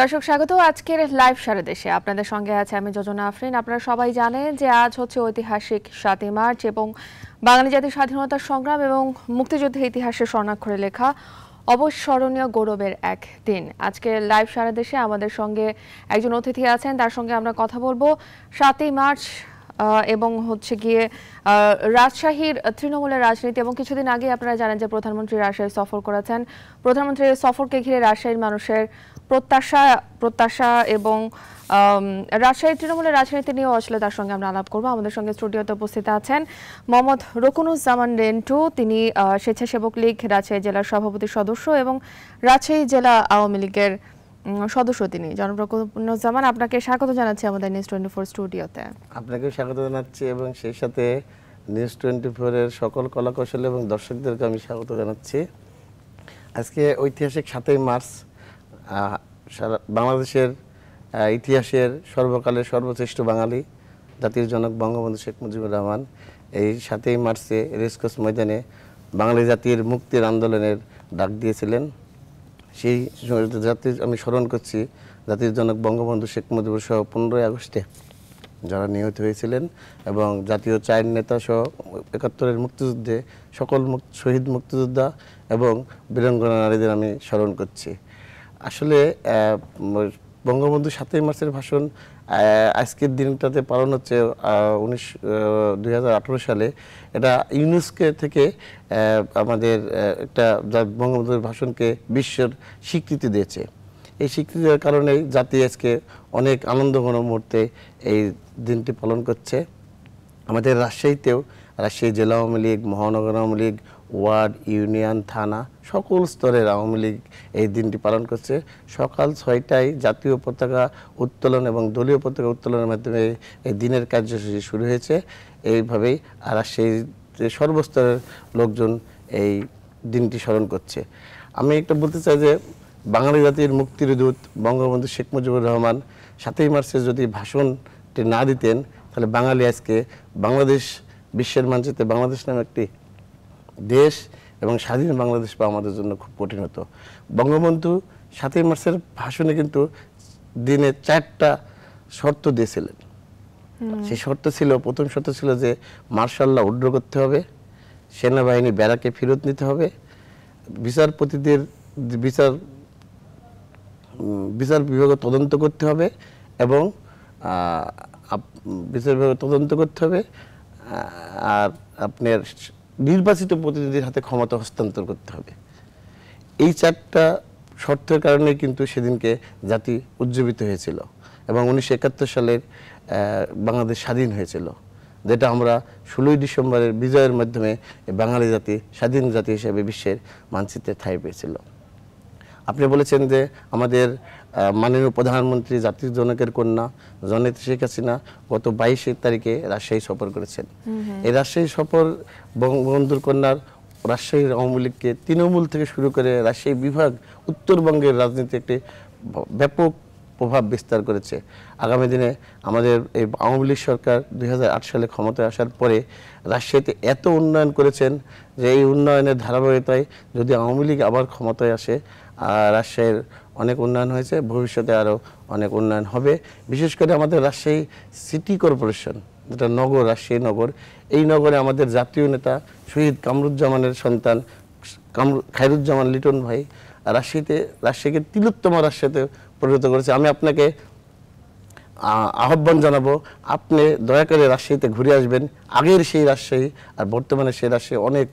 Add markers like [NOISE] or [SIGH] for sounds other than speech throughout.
দর্শক, স্বাগত আজকের লাইভ সারা দেশে। আপনাদের সঙ্গে আছে আমি যোজনা আফরিন। আপনারা সবাই জানেন যে আজ হচ্ছে ঐতিহাসিক সাতই মার্চ এবং বাঙালি জাতির স্বাধীনতার সংগ্রাম এবং মুক্তিযুদ্ধের ইতিহাসে স্বর্ণাক্ষরে লেখা অবস্মরণীয় গৌরবের এক দিন। আজকে লাইভ সারা দেশে আমাদের সঙ্গে একজন অতিথি আছেন। তার সঙ্গে আমরা কথা বলব সাতই মার্চ এবং হচ্ছে গিয়ে রাজশাহীর তৃণমূলের রাজনীতি এবং কিছুদিন আগে আপনারা জানেন যে প্রধানমন্ত্রী রাজশাহী সফর করেছেন। প্রধানমন্ত্রীর সফরকে ঘিরে রাজশাহীর মানুষের প্রত্যাশা প্রত্যাশা এবং রাজশাহী, তৃণমূলের রাজনীতি নিয়েও আসলে তার সঙ্গে আমরা আলাপ করব। আমাদের সঙ্গে স্টুডিওতে উপস্থিত আছেন মোহাম্মদ রকুনুজ্জামান রেন্টু। তিনি স্বেচ্ছাসেবক লীগ, রাজশাহী জেলার সভাপতি সদস্য এবং রাজশাহী জেলা আওয়ামী লীগের সদস্য তিনি। জনাব রকুনুজ্জামান, আপনাকে স্বাগত জানাচ্ছি আমাদের নিউজ টোয়েন্টি ফোর স্টুডিওতে। আপনাকেও স্বাগত জানাচ্ছি এবং সেই সাথে নিউজ টোয়েন্টি ফোরের সকল কলাকৌশল এবং দর্শকদেরকে আমি স্বাগত জানাচ্ছি। আজকে ঐতিহাসিক সাতই মার্চ সারা বাংলাদেশের ইতিহাসের সর্বকালের সর্বশ্রেষ্ঠ বাঙালি, জাতির জনক বঙ্গবন্ধু শেখ মুজিবুর রহমান এই সাতই মার্চে রেসকোর্স ময়দানে বাঙালি জাতির মুক্তির আন্দোলনের ডাক দিয়েছিলেন। সেই জাতির আমি স্মরণ করছি জাতির জনক বঙ্গবন্ধু শেখ মুজিবুর সহ পনেরোই আগস্টে যারা নিহত হয়েছিলেন এবং জাতীয় চায়ের নেতা সহ একাত্তরের মুক্তিযুদ্ধে সকল শহীদ মুক্তিযোদ্ধা এবং বীরাঙ্গনা নারীদের আমি স্মরণ করছি। আসলে বঙ্গবন্ধু সাতই মার্চের ভাষণ আজকের দিনটাতে পালন হচ্ছে উনিশ দুই সালে। এটা ইউনেস্কো থেকে আমাদের একটা বঙ্গবন্ধুর ভাষণকে বিশ্বের স্বীকৃতি দিয়েছে। এই স্বীকৃতি দেওয়ার কারণেই জাতি আজকে অনেক আনন্দঘন মুহূর্তে এই দিনটি পালন করছে। আমাদের রাজশাহীতেও, রাজশাহী জেলা আওয়ামী লীগ, মহানগর আওয়ামী লীগ ওয়ার্ড, ইউনিয়ন, থানা, সকল স্তরের আওয়ামী লীগ এই দিনটি পালন করছে। সকাল ছয়টায় জাতীয় পতাকা উত্তোলন এবং দলীয় পতাকা উত্তোলনের মাধ্যমে এই দিনের কার্যসূচি শুরু হয়েছে। এইভাবেই আর সেই সর্বস্তরের লোকজন এই দিনটি স্মরণ করছে। আমি একটা বলতে চাই যে বাঙালি জাতির মুক্তির দূত বঙ্গবন্ধু শেখ মুজিবুর রহমান সাতই মার্চে যদি ভাষণটি না দিতেন, তাহলে বাঙালি আজকে বাংলাদেশ, বিশ্বের মানচিত্রে বাংলাদেশ নামে একটি দেশ এবং স্বাধীন বাংলাদেশ পাওয়া আমাদের জন্য খুব কঠিন হতো। বঙ্গবন্ধু সাতই মার্চের ভাষণে কিন্তু দিনে চারটা শর্ত দিয়েছিলেন। সেই শর্ত ছিল প্রথম শর্ত ছিল যে মার্শাল্লাহ উড্র করতে হবে সেনাবাহিনী ব্যারাকে ফেরত নিতে হবে বিচারপতিদের বিচার বিচার বিভাগে তদন্ত করতে হবে এবং বিচার বিভাগে তদন্ত করতে হবে আর আপনার নির্বাচিত প্রতিনিধির হাতে ক্ষমতা হস্তান্তর করতে হবে। এই চারটা শর্তের কারণে কিন্তু সেদিনকে জাতি উজ্জীবিত হয়েছিল এবং উনিশশো একাত্তর সালের বাংলাদেশ স্বাধীন হয়েছিল। যেটা আমরা ষোলোই ডিসেম্বরের বিজয়ের মাধ্যমে বাঙালি জাতি, স্বাধীন জাতি হিসেবে বিশ্বের মানচিত্রে ঠাঁই পেয়েছিল। আপনি বলেছেন যে আমাদের মাননীয় প্রধানমন্ত্রী জাতির জনকের কন্যা জনেত্রী শেখ হাসিনা গত বাইশে তারিখে রাজশাহী সফর করেছেন। এই রাজশাহী সফর বঙ্গবন্ধুর কন্যার রাজশাহীর আওয়ামী লীগকে তৃণমূল থেকে শুরু করে রাজশাহী বিভাগ উত্তরবঙ্গের রাজনীতি একটি ব্যাপক প্রভাব বিস্তার করেছে। আগামী দিনে আমাদের এই আওয়ামী লীগ সরকার দুই হাজার আট সালে ক্ষমতায় আসার পরে রাজশাহীতে এত উন্নয়ন করেছেন যে এই উন্নয়নের ধারাবাহিকতায় যদি আওয়ামী লীগ আবার ক্ষমতায় আসে আর রাজশাহীর অনেক উন্নয়ন হয়েছে, ভবিষ্যতে আরও অনেক উন্নয়ন হবে। বিশেষ করে আমাদের রাজশাহী সিটি কর্পোরেশন, যেটা নগর, রাজশাহী নগর, এই নগরে আমাদের জাতীয় নেতা শহীদ কামরুজ্জামানের সন্তান কামরু, খায়রুজ্জামান লিটন ভাই, রাজশাহীতে, রাজশাহীকে তিলোত্তম রাজশাহীতে পরিণত করেছে। আমি আপনাকে আহ্বান জানাব, আপনি দয়া করে রাজশাহীতে ঘুরে আসবেন। আগের সেই রাজশাহী আর বর্তমানে সেই রাজশাহী অনেক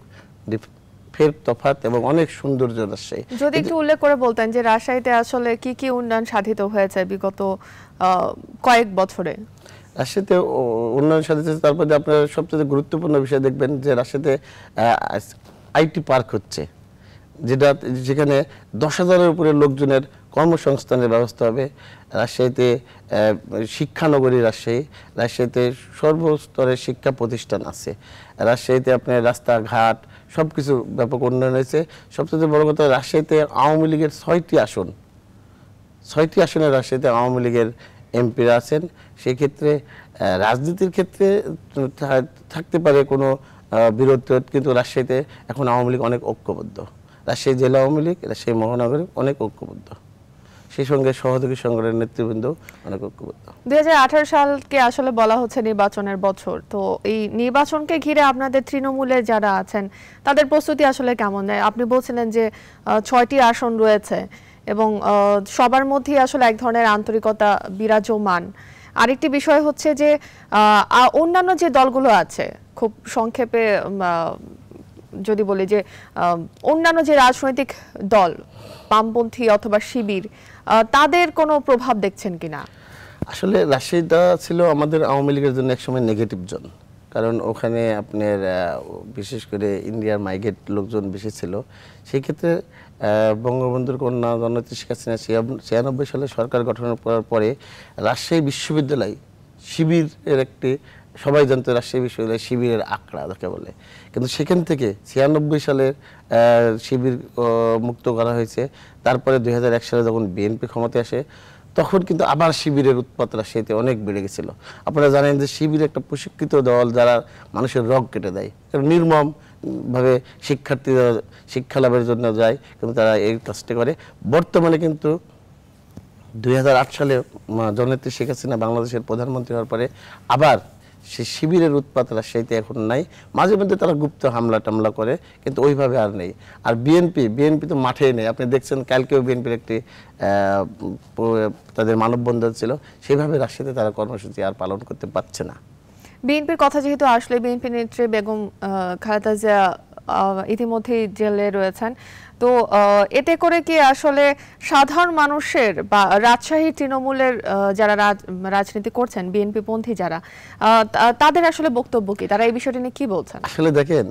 ফের তফাত এবং অনেক সৌন্দর্য রাজশাহী। যদি একটু উল্লেখ করে বলতেন যে রাজশাহীতে আসলে কি কি উন্নয়ন সাধিত হয়েছে বিগত কয়েক বছরে? রাজশাহীতে উন্নয়ন সাধিত তারপরে আপনার সবচেয়ে গুরুত্বপূর্ণ বিষয় দেখবেন যে রাজশাহীতে আইটি পার্ক হচ্ছে যেটা যেখানে দশ হাজারের উপরে লোকজনের কর্মসংস্থানের ব্যবস্থা হবে। রাজশাহীতে শিক্ষানগরী রাজশাহী, রাজশাহীতে সর্বস্তরের শিক্ষা প্রতিষ্ঠান আছে। রাজশাহীতে আপনার রাস্তাঘাট সব কিছু ব্যাপক উন্নয়ন হয়েছে। সবচেয়ে বড় কথা, রাজশাহীতে আওয়ামী লীগের ছয়টি আসন। ছয়টি আসনে রাজশাহীতে আওয়ামী লীগের এমপিরা আছেন। সেই ক্ষেত্রে রাজনীতির ক্ষেত্রে থাকতে পারে কোনো বিরোধ কিন্তু রাজশাহীতে এখন আওয়ামী লীগ অনেক ঐক্যবদ্ধ। রাজশাহী জেলা আওয়ামী লীগ, রাজশাহী মহানগরী অনেক ঐক্যবদ্ধ। সেই সঙ্গে সহযোগী সংগঠনের নেতৃবৃন্দ অনেক ঐক্যবদ্ধ। দুই সালকে আসলে বলা হচ্ছে নির্বাচনের বছর। তো এই নির্বাচনকে ঘিরে আপনাদের তৃণমূলের যারা আছেন, তাদের প্রস্তুতি আসলে কেমন আপনি বলছিলেন যে ছয়টি আসন রয়েছে এবং সবার মধ্যেই আসলে এক ধরনের আন্তরিকতা বিরাজমান। আরেকটি বিষয় হচ্ছে যে অন্যান্য যে দলগুলো আছে, খুব সংক্ষেপে যদি বলি যে অন্যান্য যে রাজনৈতিক দল, বামপন্থী অথবা শিবির তাদের কোনো প্রভাব দেখছেন কিনা? আসলে রাজশাহীটা ছিল আমাদের আওয়ামী লীগের জন্য একসময় নেগেটিভ জোন কারণ ওখানে আপনার বিশেষ করে ইন্ডিয়ার মাইগ্রেট লোকজন বেশি ছিল। সেই ক্ষেত্রে বঙ্গবন্ধুর কন্যা জননেত্রী শেখ হাসিনা ছিয়ানব্বই সালে সরকার গঠন করার পরে রাজশাহী বিশ্ববিদ্যালয় শিবিরের একটি সবাই জানতো রাজশাহী বিশ্ববিদ্যালয় শিবিরের আঁকড়া, যাকে বলে। কিন্তু সেখান থেকে ছিয়ানব্বই সালের শিবির মুক্ত করা হয়েছে। তারপরে দুই হাজার এক সালে যখন বিএনপি ক্ষমতায় আসে, তখন কিন্তু আবার শিবিরের উৎপাত রাজশাহীতে অনেক বেড়ে গেছিল। আপনারা জানেন যে শিবির একটা প্রশিক্ষিত দল যারা মানুষের রগ কেটে দেয়। নির্মম ভাবে শিক্ষার্থীরা, শিক্ষা লাভের জন্য যায়, কিন্তু তারা এই কাজটা করে। বর্তমানে কিন্তু দু হাজার আট সালে জননেত্রী শেখ হাসিনা বাংলাদেশের প্রধানমন্ত্রী হওয়ার পরে আবার সে শিবিরের উৎপাত রাজশাহীতে এখন নাই। মাঝে মধ্যে তারা গুপ্ত হামলা টামলা করে, কিন্তু ওইভাবে আর নেই। আর বিএনপি বিএনপি তো মাঠেই নেই। আপনি দেখছেন কালকেও বিএনপির একটি তাদের মানববন্ধন ছিল। সেইভাবে রাজশাহীতে তারা কর্মসূচি আর পালন করতে পারছে না। বিএনপির কথা যেহেতু আসলে বিএনপি নেত্রী বেগম খালেদা জিয়া ইতিমধ্যেই জেলে রয়েছেন। তো এতে করে কি আসলে সাধারণ মানুষের বা রাজশাহী, তৃণমূলের যারা রাজ- রাজনীতি করছেন, বিএনপি পন্থী যারা তাদের আসলে বক্তব্য কি? তারা এই বিষয়টি নিয়ে কি বলছেন? আসলে দেখেন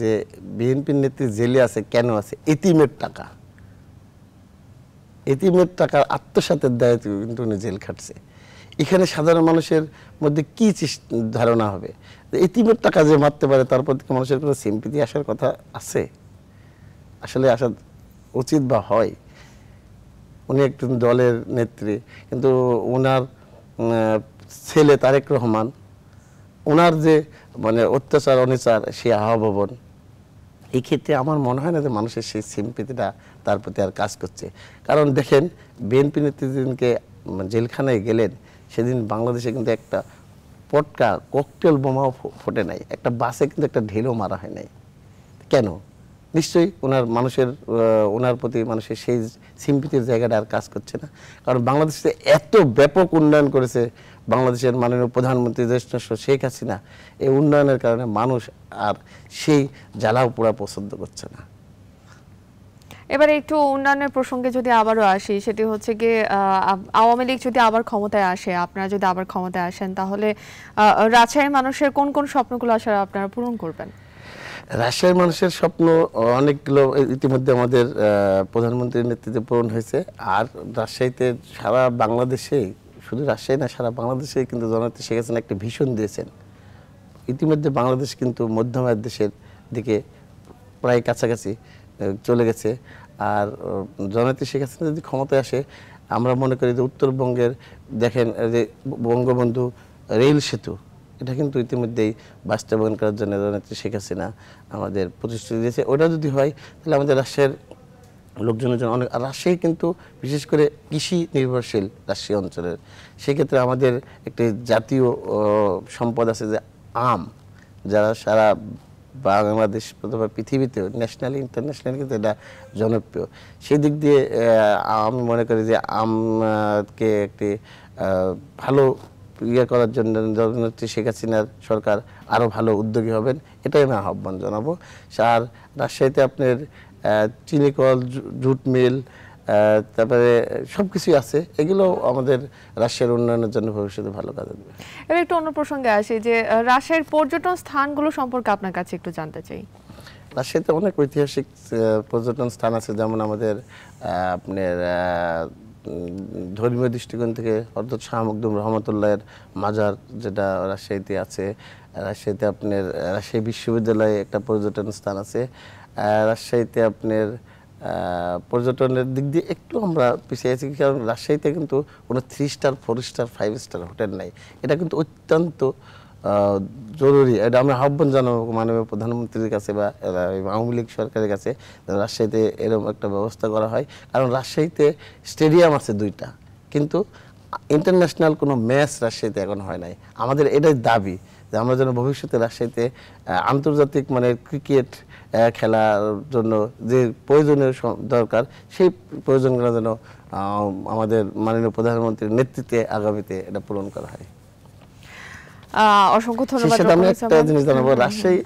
যে বিএনপির নেত্রী জেলে আছে, কেন আছে? এতিমের টাকা। এতিমের টাকার আত্মসাতের দায় কিন্তু উনি জেল খাটছে। এখানে সাধারণ মানুষের মধ্যে কি ধারণা হবে? এতিমের টাকা যে মারতে পারে, তার প্রতি মানুষের কোনো সিম্পিতি আসার কথা আছে? আসলে আসা উচিত বা হয়। উনি একজন দলের নেত্রী, কিন্তু ওনার ছেলে তারেক রহমান ওনার যে মানে অত্যাচার, অনিচার সেই আহ্বাবন এই ক্ষেত্রে আমার মনে হয় না যে মানুষের সেই সিম্পিতিটা তার প্রতি আর কাজ করছে। কারণ দেখেন, বিএনপি নেত্রী যেদিনকে জেলখানায় গেলেন, সেদিন বাংলাদেশে কিন্তু একটা পটকা, ককটেল বোমাও ফোটে নাই। একটা বাসে কিন্তু একটা ঢেলও মারা হয় নাই। কেন? নিশ্চয়ই ওনার মানুষের ওনার প্রতি মানুষের সেই সিম্পিতির জায়গাটা আর কাজ করছে না। কারণ বাংলাদেশে এত ব্যাপক উন্নয়ন করেছে বাংলাদেশের মাননীয় প্রধানমন্ত্রী জ্যেষ্ঠ শেখ হাসিনা। এই উন্নয়নের কারণে মানুষ আর সেই জ্বালাও পোড়া পছন্দ করছে না। এবারে একটু উন্নয়নের প্রসঙ্গে যদি আবারও আসি, সেটি হচ্ছে গিয়ে আওয়ামী লীগ যদি আবার ক্ষমতায় আসে, আপনারা যদি আবার ক্ষমতায় আসেন, তাহলে রাজশাহীর মানুষের কোন কোন স্বপ্নগুলো আসলে আপনারা পূরণ করবেন? রাজশাহীর মানুষের স্বপ্ন, অনেকগুলো ইতিমধ্যে আমাদের প্রধানমন্ত্রীর নেতৃত্বে পূরণ হয়েছে। আর রাজশাহীতে সারা বাংলাদেশে, শুধু রাজশাহী না, সারা বাংলাদেশে কিন্তু জননেত্রী শেখ হাসিনা একটা ভীষণ দিয়েছেন। ইতিমধ্যে বাংলাদেশ কিন্তু মধ্যমায়ের দেশের দিকে প্রায় কাছাকাছি চলে গেছে। আর জননেত্রী শেখ হাসিনা যদি ক্ষমতায় আসে, আমরা মনে করি যে উত্তরবঙ্গের, দেখেন যে বঙ্গবন্ধু রেল সেতু এটা কিন্তু ইতিমধ্যেই বাস্তবায়ন করার জন্য জননেত্রী শেখ হাসিনা আমাদের প্রতিশ্রুতি দিয়েছে। ওটা যদি হয়, তাহলে আমাদের রাষ্ট্রের লোকজনের জন্য অনেক রাজশাহী কিন্তু বিশেষ করে কৃষি নির্ভরশীল রাজশাহী অঞ্চলের। সেক্ষেত্রে আমাদের একটি জাতীয় সম্পদ আছে যে আম, যারা সারা বাংলাদেশ অথবা পৃথিবীতেও ন্যাশনালি, ইন্টারন্যাশনালি কিন্তু এটা জনপ্রিয়। সেই দিক দিয়ে আমি মনে করি যে আমকে একটি ভালো ইয়ে করার জন্য জননেত্রী শেখ হাসিনার সরকার আরও ভালো উদ্যোগী হবেন এটাই আমি আহ্বান জানাব। আর রাজশাহীতে আপনার আহ, চিনিকল জু- জুট মিল তারপরে সব কিছুই আছে এগুলো আমাদের রাজশাহীর উন্নয়নের জন্য ভবিষ্যতে ভালো কাজ দেবে। এবার একটু অন্য প্রসঙ্গে আসি যে রাজশাহীর পর্যটন স্থানগুলো সম্পর্কে আপনার কাছে একটু জানতে চাই। রাজশাহীতে অনেক ঐতিহাসিক পর্যটন স্থান আছে যেমন আমাদের আপনার ধর্মীয় দৃষ্টিকোণ থেকে অর্থাৎ শাহ মকদুম রহমতুল্লাহের মাজার যেটা রাজশাহীতে আছে রাজশাহীতে আপনার রাজশাহী বিশ্ববিদ্যালয়ে একটা পর্যটন স্থান আছে রাজশাহীতে আপনার পর্যটনের দিক দিয়ে একটু আমরা পিছিয়ে আছি, কারণ রাজশাহীতে কিন্তু কোনো three star four star five star hotel নাই। এটা কিন্তু অত্যন্ত জরুরি। এটা আমরা আহ্বান জানাব মাননীয় প্রধানমন্ত্রীর কাছে বা আওয়ামী লীগ সরকারের কাছে রাজশাহীতে এরকম একটা ব্যবস্থা করা হয়। কারণ রাজশাহীতে স্টেডিয়াম আছে দুইটা। কিন্তু ইন্টারন্যাশনাল কোনো ম্যাচ রাজশাহীতে এখন হয় নাই। আমাদের এটাই দাবি যে আমরা যেন ভবিষ্যতে রাজশাহীতে আন্তর্জাতিক মানে ক্রিকেট খেলার জন্য যে প্রয়োজনীয় দরকার, সেই প্রয়োজনগুলো যেন আমাদের মাননীয় প্রধানমন্ত্রীর নেতৃত্বে আগামীতে এটা পূরণ করা হয়। অসংখ্য ধন্যবাদ আমি একটা জিনিস জানাব রাজশাহী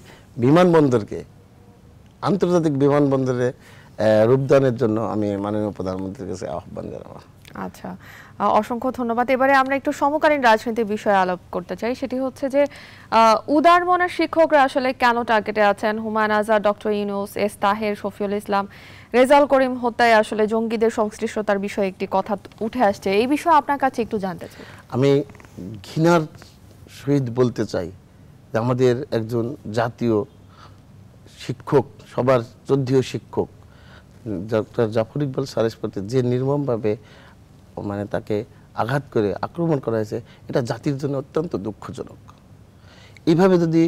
বিমানবন্দরকে আন্তর্জাতিক বিমানবন্দরে রূপদানের জন্য আমি মাননীয় প্রধানমন্ত্রীর কাছে আহ্বান জানাব। আচ্ছা অসংখ্য ধন্যবাদ। এবারে আমরা একটু সমকালীন রাজনীতির বিষয়ে আলাপ করতে চাই। সেটি হচ্ছে যে উদার মনের শিক্ষকরা আসলে কেন টার্গেটে আছেন? হুমায়ুন আজাদ ডক্টর ইউনুস এস তাহের শফিউল ইসলাম রেজাল করিম হত্যায় আসলে জঙ্গিদের সংশ্লিষ্টতার বিষয়ে একটি কথা উঠে আসছে। এই বিষয়ে আপনার কাছে একটু জানতে চাই। আমি ঘৃণার সহিত বলতে চাই, যে আমাদের একজন জাতীয় শিক্ষক, সবার শ্রদ্ধীয় শিক্ষক, ডক্টর জাফর ইকবাল প্রতি যে নির্মমভাবে মানে তাকে আঘাত করে আক্রমণ করা হয়েছে, এটা জাতির জন্য অত্যন্ত দুঃখজনক। এইভাবে যদি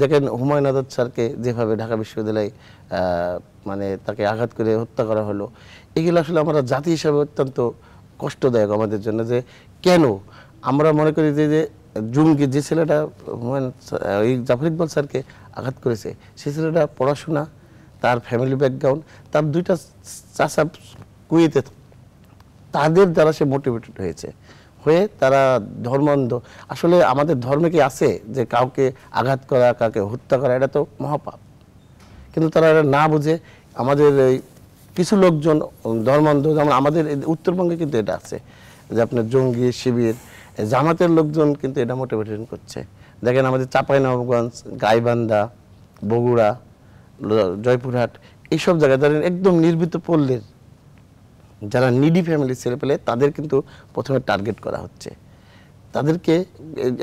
দেখেন হুমায়ুন আজাদ স্যারকে যেভাবে ঢাকা বিশ্ববিদ্যালয়ে মানে তাকে আঘাত করে হত্যা করা হলো, এগুলো আসলে আমরা জাতি হিসাবে অত্যন্ত কষ্টদায়ক আমাদের জন্য যে কেন? আমরা মনে করি যে জুঙ্গি যে ছেলেটা আহ, এই জাফর ইকবাল স্যারকে আঘাত করেছে সে ছেলেটা পড়াশোনা তার ফ্যামিলি ব্যাকগ্রাউন্ড তার দুইটা চাষা কুয়েতে তাদের দ্বারা সে মোটিভেটেড হয়েছে। হয়ে তারা ধর্মান্ধ। আসলে আমাদের ধর্মে কি আছে যে কাউকে আঘাত করা কাউকে হত্যা করা এটা তো মহাপাপ। কিন্তু তারা এটা না বুঝে আমাদের এই কিছু লোকজন ধর্মান্ধ যেমন আমাদের উত্তরবঙ্গে কিন্তু এটা আছে যে আপনার জঙ্গি শিবির জামাতের লোকজন কিন্তু এটা মোটিভেশন করছে। দেখেন আমাদের চাঁপাইনবাবগঞ্জ, গাইবান্ধা, বগুড়া জয়পুরহাট, এইসব জায়গায় ধরেন একদম নির্ভীত পল্লীর যারা নিডি ফ্যামিলির ছেলে পেলে, তাদের কিন্তু প্রথমে টার্গেট করা হচ্ছে। তাদেরকে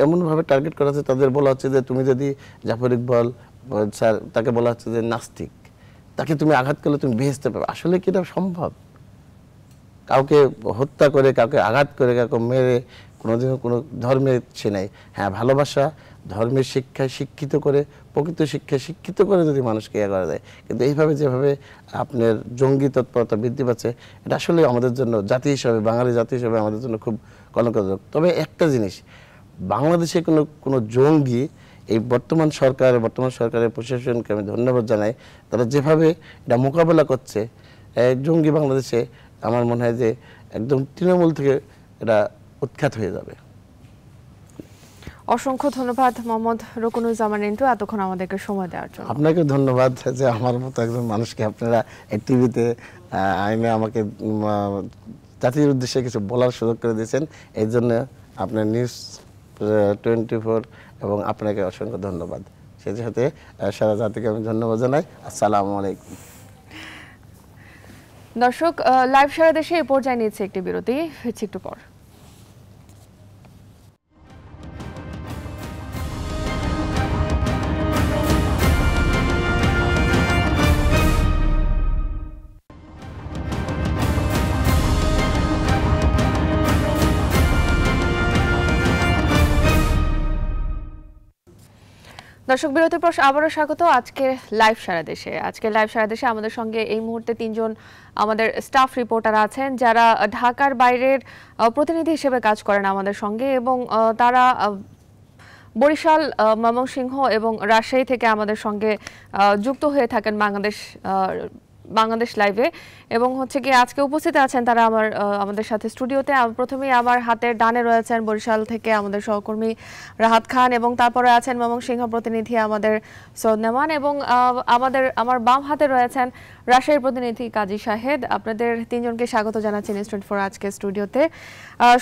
এমনভাবে টার্গেট করা হচ্ছে, তাদের বলা হচ্ছে যে তুমি যদি জাফর ইকবাল, স্যার, তাকে বলা হচ্ছে যে নাস্তিক, তাকে তুমি আঘাত করলে তুমি বেহেস্তে পারবে আসলে কি এটা সম্ভব? কাউকে হত্যা করে, কাউকে আঘাত করে, কাউকে মেরে কোনোদিনও কোনো ধর্মের সে নাই। হ্যাঁ ভালোবাসা ধর্মের শিক্ষায় শিক্ষিত করে, প্রকৃত শিক্ষায় শিক্ষিত করে যদি মানুষকে ইয়ে করা যায়। কিন্তু এইভাবে যেভাবে আপনার জঙ্গি তৎপরতা বৃদ্ধি পাচ্ছে, এটা আসলে আমাদের জন্য, জাতি হিসাবে, বাঙালি জাতি হিসাবে আমাদের জন্য খুব কলঙ্কজনক। তবে একটা জিনিস, বাংলাদেশে কোনো কোনো জঙ্গি এই বর্তমান সরকার, বর্তমান সরকারের প্রশাসনকে আমি ধন্যবাদ জানাই, তারা যেভাবে এটা মোকাবেলা করছে জঙ্গি বাংলাদেশে আমার মনে হয় যে একদম তৃণমূল থেকে এটা উৎখাত হয়ে যাবে। অসংখ্য ধন্যবাদ মোহাম্মদ রকুনুজ্জামান রিন্টু এতক্ষণ আমাদেরকে সময় দেওয়ার জন্য। আপনাকে ধন্যবাদ যে আমার মতো একজন মানুষকে আপনারা এই টিভিতে আইনে আমাকে জাতির উদ্দেশ্যে কিছু বলার সুযোগ করে দিয়েছেন। এই জন্য আপনার নিউজ টোয়েন্টি ফোর এবং আপনাকে অসংখ্য ধন্যবাদ। সেই সাথে সারা জাতিকে আমি ধন্যবাদ জানাই। আসসালামু আলাইকুম। দর্শক লাইভ সারা দেশে এ পর্যায়ে নিচ্ছে একটি বিরতি। ফিরছি একটু পর। দর্শক বিরতির পর আবারও স্বাগত আজকে লাইভ সারা দেশে। আজকে লাইভ সারা দেশে আমাদের সঙ্গে এই মুহূর্তে তিনজন আমাদের স্টাফ রিপোর্টার আছেন, যারা ঢাকার বাইরের প্রতিনিধি হিসেবে কাজ করেন আমাদের সঙ্গে এবং তারা বরিশাল ময়মনসিংহ এবং রাজশাহী থেকে আমাদের সঙ্গে যুক্ত হয়ে থাকেন বাংলাদেশ বাংলাদেশ লাইভে। এবং হচ্ছে কি আজকে উপস্থিত আছেন তারা আমার আমাদের সাথে স্টুডিওতে। প্রথমেই আমার হাতের ডানে রয়েছেন বরিশাল থেকে আমাদের সহকর্মী রাহাত খান এবং তারপরে আছেন ময়মনসিংহ প্রতিনিধি আমাদের সৈয়দ নেমান এবং আমাদের, আমার বাম হাতে রয়েছেন রাজশাহীর প্রতিনিধি কাজী শাহেদ। আপনাদের তিনজনকে স্বাগত জানাচ্ছি টোয়েন্টি ফোর আজকে স্টুডিওতে।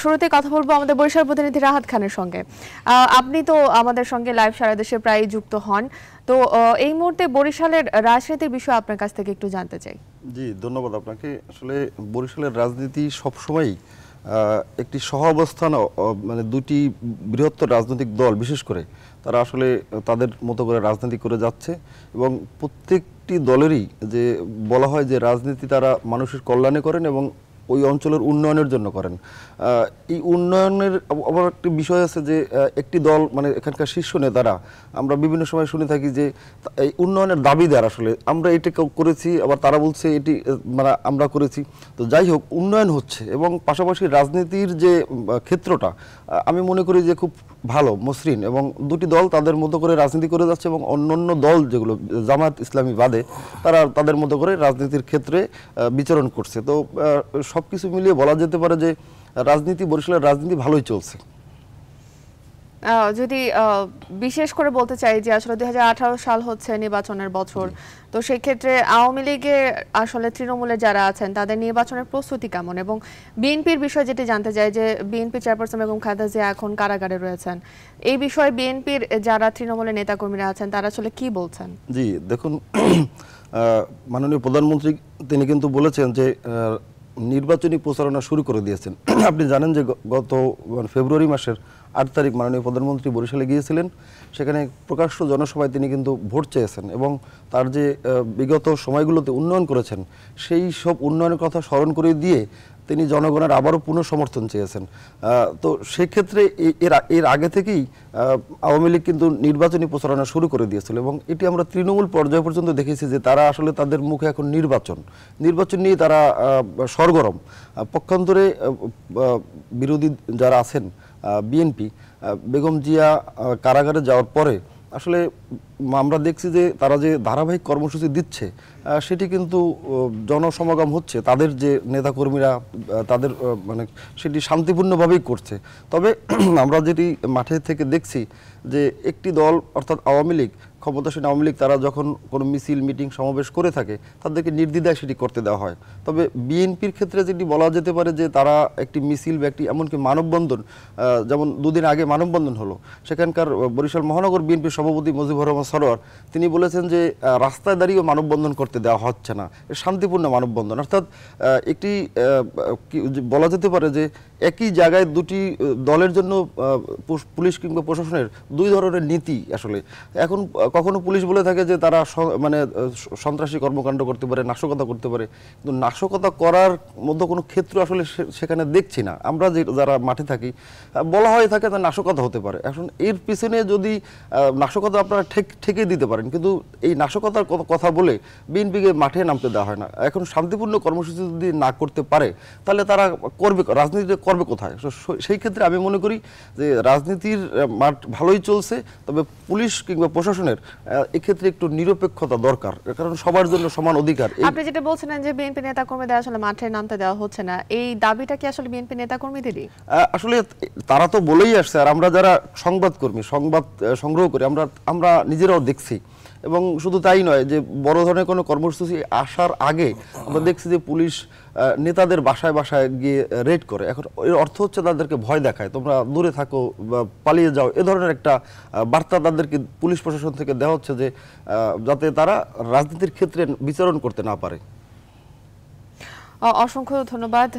শুরুতে কথা বলব আমাদের বরিশাল প্রতিনিধি রাহাত খানের সঙ্গে। আপনি তো আমাদের সঙ্গে লাইভ সারা দেশে প্রায় যুক্ত হন। তো এই মুহূর্তে বরিশালের রাজনীতির বিষয়ে আপনার কাছ থেকে একটু জানতে চাই। জি, ধন্যবাদ আপনাকে। আসলে বরিশালের রাজনীতি সবসময়ই একটি সহাবস্থান মানে দুটি বৃহত্তর রাজনৈতিক দল, বিশেষ করে তারা আসলে তাদের মতো করে রাজনীতি করে যাচ্ছে এবং প্রত্যেকটি দলেরই যে বলা হয় যে রাজনীতি তারা মানুষের কল্যাণে করেন এবং ওই অঞ্চলের উন্নয়নের জন্য করেন। এই উন্নয়নের আব- আবার একটি বিষয় আছে যে একটি দল মানে এখানকার শীর্ষ নেতারা, আমরা বিভিন্ন সময় শুনে থাকি যে এই উন্নয়নের দাবি দাবিদার আসলে। আমরা এটা করেছি, আবার তারা বলছে এটি মানে আমরা করেছি। তো যাই হোক, উন্নয়ন হচ্ছে এবং পাশাপাশি রাজনীতির যে ক্ষেত্রটা আমি মনে করি যে খুব ভালো, মসৃণ এবং দুটি দল তাদের মতো করে রাজনীতি করে যাচ্ছে এবং অন্যান্য দল যেগুলো জামাত ইসলামী বাদে, তারা তাদের মতো করে রাজনীতির ক্ষেত্রে বিচরণ করছে। তো সব কিছু মিলিয়ে বলা যেতে পারে যে, রাজনীতি বরিশালের রাজনীতি ভালোই চলছে। যদি বিশেষ করে বলতে চাই যে আসলে দুই সাল হচ্ছে নির্বাচনের বছর তো সেই ক্ষেত্রে আওয়ামী লীগে আসলে তৃণমূলের যারা আছেন তাদের নির্বাচনের প্রস্তুতি কেমন? এবং বিএনপির বিষয় যেটি জানতে চাই যে বিএনপি চেয়ারপারসন এবং খালেদা জিয়া এখন কারাগারে রয়েছেন। এই বিষয়ে বিএনপির যারা তৃণমূলের নেতাকর্মীরা আছেন তারা আসলে কি বলছেন? জি দেখুন মাননীয় প্রধানমন্ত্রী তিনি কিন্তু বলেছেন যে নির্বাচনী প্রচারণা শুরু করে দিয়েছেন। আপনি জানেন যে গত মানে ফেব্রুয়ারি মাসের আট তারিখ মাননীয় প্রধানমন্ত্রী বরিশালে গিয়েছিলেন। সেখানে প্রকাশ্য জনসভায় তিনি কিন্তু ভোট চেয়েছেন এবং তার যে বিগত সময়গুলোতে উন্নয়ন করেছেন, সেই সব উন্নয়নের কথা স্মরণ করে দিয়ে তিনি জনগণের আবারও পুনঃসমর্থন চেয়েছেন। তো সেক্ষেত্রে এর এর আগে থেকেই আওয়ামী লীগ কিন্তু নির্বাচনী প্রচারণা শুরু করে দিয়েছিল এবং এটি আমরা তৃণমূল পর্যায় পর্যন্ত দেখেছি যে তারা আসলে তাদের মুখে এখন নির্বাচন। নির্বাচন নিয়ে তারা সরগরম। পক্ষান্তরে বিরোধী যারা আছেন বিএনপি বেগম জিয়া কারাগারে যাওয়ার পরে আসলে আমরা দেখছি যে তারা যে ধারাবাহিক কর্মসূচি দিচ্ছে সেটি কিন্তু জনসমাগম হচ্ছে, তাদের যে নেতাকর্মীরা তাদের মানে সেটি শান্তিপূর্ণভাবেই করছে। তবে [CLEARS THROAT] আমরা যেটি মাঠে থেকে দেখছি যে একটি দল, অর্থাৎ আওয়ামী লীগ ক্ষমতাসীন আওয়ামী লীগ, তারা যখন কোনো মিছিল, মিটিং, সমাবেশ করে থাকে, তাদেরকে নির্দ্বিধায় সেটি করতে দেওয়া হয়। তবে বিএনপির ক্ষেত্রে যেটি বলা যেতে পারে যে, তারা একটি মিছিল বা একটি এমনকি মানববন্ধন যেমন দুদিন আগে মানববন্ধন হলো, সেখানকার বরিশাল মহানগর বিএনপির সভাপতি মুজিবুর রহমান সরোয়ার, তিনি বলেছেন যে রাস্তায় দাঁড়িয়েও মানববন্ধন করতে দেওয়া হচ্ছে না। শান্তিপূর্ণ মানববন্ধন। অর্থাৎ একটি বলা যেতে পারে যে, একই জায়গায় দুটি দলের জন্য পুলিশ কিংবা প্রশাসনের দুই ধরনের নীতি আসলে। এখন কখনো পুলিশ বলে থাকে যে তারা মানে সন্ত্রাসী কর্মকাণ্ড করতে পারে, নাশকতা করতে পারে। কিন্তু নাশকতা করার মধ্যে কোনো ক্ষেত্র আসলে সেখানে দেখছি না। আমরা যে, যারা মাঠে থাকি বলা হয়ে থাকে যে নাশকতা হতে পারে। এখন এর পিছনে যদি নাশকতা আপনারা ঠেক, ঠেকে দিতে পারেন, কিন্তু এই নাশকতার কথা- বলে বিএনপিকে মাঠে নামতে দেওয়া হয় না। এখন শান্তিপূর্ণ কর্মসূচি যদি না করতে পারে, তাহলে তারা করবে রাজনীতি করবে কোথায়? সেই ক্ষেত্রে আমি মনে করি যে, রাজনীতির মাঠ ভালোই চলছে, তবে পুলিশ কিংবা প্রশাসনের আহ, এক্ষেত্রে একটু নিরপেক্ষতা দরকার কারণ সবার জন্য সমান অধিকার। আপনি যেটা বলছিলেন যে বিএনপি নেতাকর্মীদের আসলে মাঠে নামতে দেওয়া হচ্ছে না এই দাবিটা কি আসলে বিএনপি নেতাকর্মীদেরই? আসলে তারা তো বলেই আসছে আর আমরা যারা সংবাদকর্মী সংবাদ সংগ্রহ করি আমরা আমরা নিজেরাও দেখছি। এবং শুধু তাই নয় যে বড় ধরনের কোনো কর্মসূচি আসার আগে আমরা দেখছি যে পুলিশ নেতাদের বাসায় বাসায় গিয়ে রেড করে। এখন এর অর্থ হচ্ছে তাদেরকে ভয় দেখায়। তোমরা দূরে থাকো বা পালিয়ে যাও। এ ধরনের একটা বার্তা তাদেরকে পুলিশ প্রশাসন থেকে দেওয়া হচ্ছে যে যাতে তারা রাজনীতির ক্ষেত্রে বিচরণ করতে না পারে। অসংখ্য ধন্যবাদ